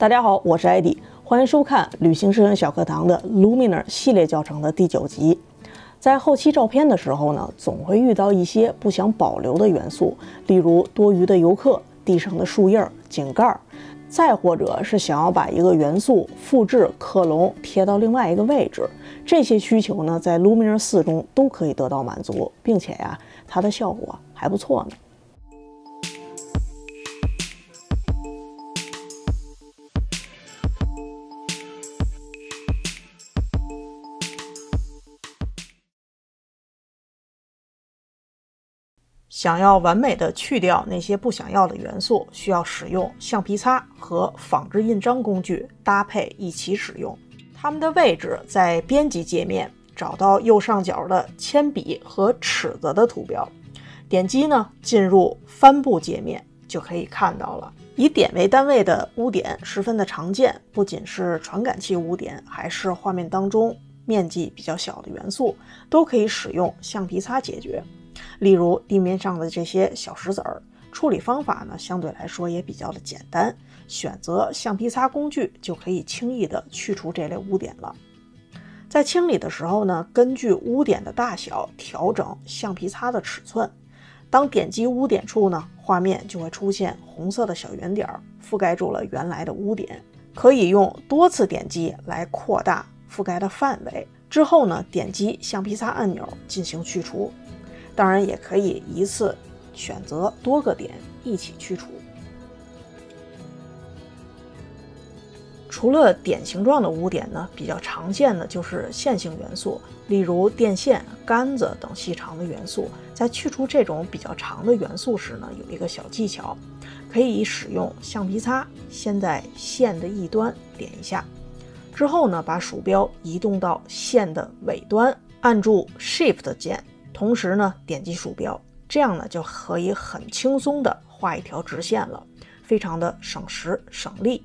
大家好，我是艾迪，欢迎收看旅行摄影小课堂的 Luminar 系列教程的第九集。在后期照片的时候呢，总会遇到一些不想保留的元素，例如多余的游客、地上的树叶、井盖，再或者是想要把一个元素复制、克隆贴到另外一个位置。这些需求呢，在 Luminar 四中都可以得到满足，并且呀，它的效果还不错呢。想要完美的去掉那些不想要的元素，需要使用橡皮擦和仿制印章工具搭配一起使用。它们的位置在编辑界面，找到右上角的铅笔和尺子的图标，点击呢进入帆布界面就可以看到了。以点为单位的污点十分的常见，不仅是传感器污点，还是画面当中面积比较小的元素，都可以使用橡皮擦解决。例如地面上的这些小石子儿，处理方法呢相对来说也比较的简单，选择橡皮擦工具就可以轻易的去除这类污点了。在清理的时候呢，根据污点的大小调整橡皮擦的尺寸。当点击污点处呢，画面就会出现红色的小圆点，覆盖住了原来的污点。可以用多次点击来扩大覆盖的范围。之后呢，点击橡皮擦按钮进行去除。当然也可以一次选择多个点一起去除。除了点形状的污点呢，比较常见的就是线性元素，例如电线、杆子等细长的元素。在去除这种比较长的元素时呢，有一个小技巧，可以使用橡皮擦，先在线的一端点一下，之后呢，把鼠标移动到线的尾端，按住 Shift 键。同时呢，点击鼠标，这样呢就可以很轻松的画一条直线了，非常的省时省力。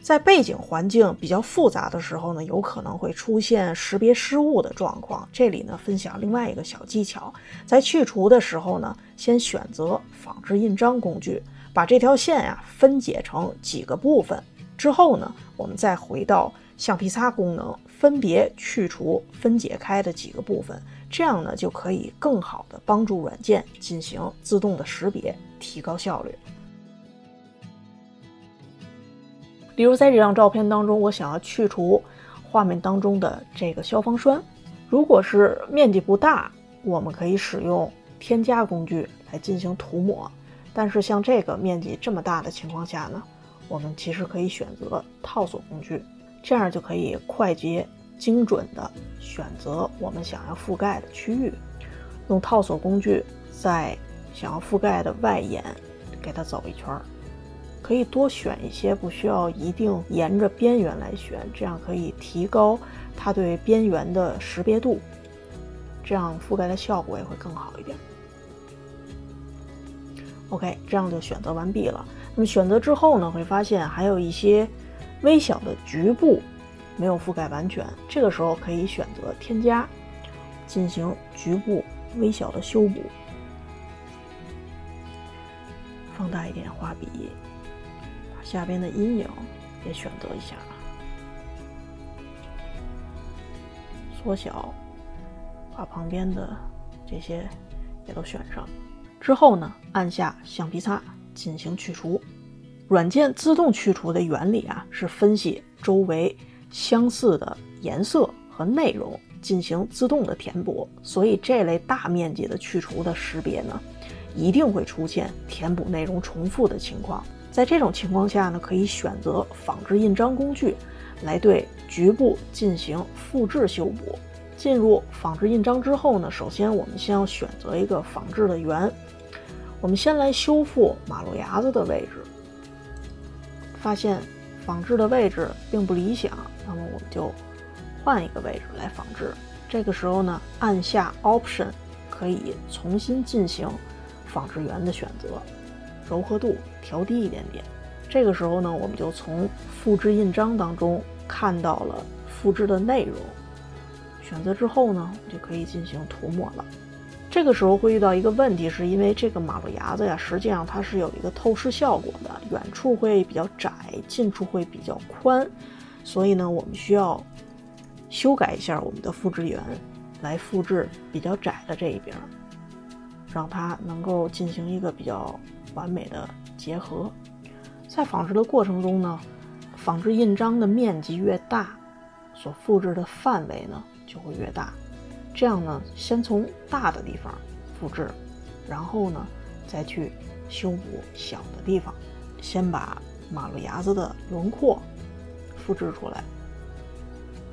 在背景环境比较复杂的时候呢，有可能会出现识别失误的状况。这里呢，分享另外一个小技巧，在去除的时候呢，先选择仿制印章工具，把这条线呀分解成几个部分，之后呢，我们再回到橡皮擦功能，分别去除分解开的几个部分。这样呢，就可以更好的帮助软件进行自动的识别，提高效率。比如在这张照片当中，我想要去除画面当中的这个消防栓。如果是面积不大，我们可以使用添加工具来进行涂抹。但是像这个面积这么大的情况下呢，我们其实可以选择套索工具，这样就可以快捷。精准的选择我们想要覆盖的区域，用套索工具在想要覆盖的外沿给它走一圈儿，可以多选一些，不需要一定沿着边缘来选，这样可以提高它对边缘的识别度，这样覆盖的效果也会更好一点。OK，这样就选择完毕了。那么选择之后呢，会发现还有一些微小的局部。没有覆盖完全，这个时候可以选择添加，进行局部微小的修补。放大一点画笔，把下边的阴影也选择一下，缩小，把旁边的这些也都选上。之后呢，按下橡皮擦进行去除。软件自动去除的原理啊，是分析周围。相似的颜色和内容进行自动的填补，所以这类大面积的去除的识别呢，一定会出现填补内容重复的情况。在这种情况下呢，可以选择仿制印章工具来对局部进行复制修补。进入仿制印章之后呢，首先我们先要选择一个仿制的圆。我们先来修复马路牙子的位置，发现。仿制的位置并不理想，那么我们就换一个位置来仿制。这个时候呢，按下 Option 可以重新进行仿制源的选择，柔和度调低一点点。这个时候呢，我们就从复制印章当中看到了复制的内容。选择之后呢，就可以进行涂抹了。这个时候会遇到一个问题，是因为这个马路牙子呀，实际上它是有一个透视效果的，远处会比较窄，近处会比较宽，所以呢，我们需要修改一下我们的复制源，来复制比较窄的这一边，让它能够进行一个比较完美的结合。在仿制的过程中呢，仿制印章的面积越大，所复制的范围呢就会越大。这样呢，先从大的地方复制，然后呢，再去修补小的地方。先把马路牙子的轮廓复制出来，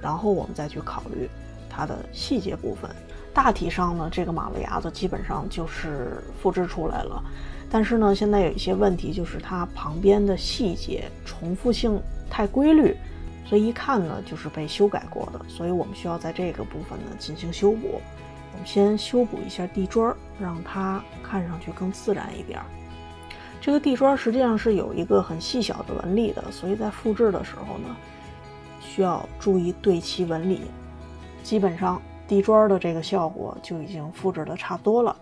然后我们再去考虑它的细节部分。大体上呢，这个马路牙子基本上就是复制出来了。但是呢，现在有一些问题，就是它旁边的细节重复性太规律。所以一看呢，就是被修改过的，所以我们需要在这个部分呢进行修补。我们先修补一下地砖，让它看上去更自然一点。这个地砖实际上是有一个很细小的纹理的，所以在复制的时候呢，需要注意对齐纹理。基本上地砖的这个效果就已经复制的差不多了。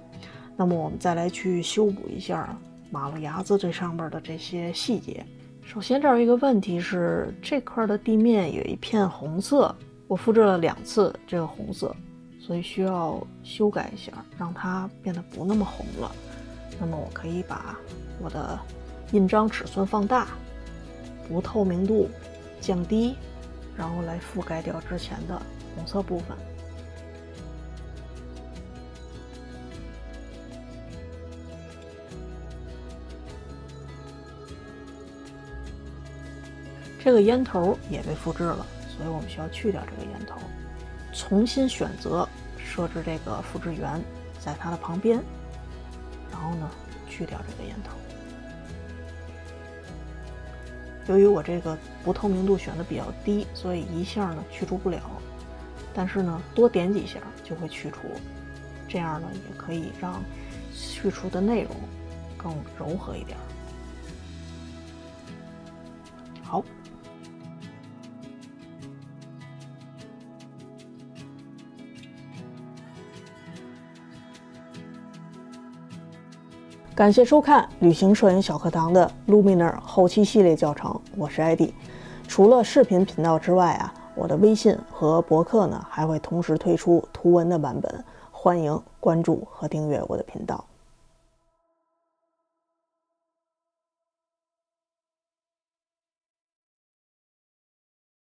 那么我们再来去修补一下马路牙子这上面的这些细节。首先，这儿有一个问题是，这块的地面有一片红色，我复制了两次这个红色，所以需要修改一下，让它变得不那么红了。那么，我可以把我的印章尺寸放大，不透明度降低，然后来覆盖掉之前的红色部分。这个烟头也被复制了，所以我们需要去掉这个烟头，重新选择设置这个复制源，在它的旁边，然后呢去掉这个烟头。由于我这个不透明度选的比较低，所以一下呢去除不了，但是呢多点几下就会去除，这样呢也可以让去除的内容更柔和一点。感谢收看旅行摄影小课堂的 Luminar 后期系列教程，我是艾迪。除了视频频道之外啊，我的微信和博客呢还会同时推出图文的版本，欢迎关注和订阅我的频道。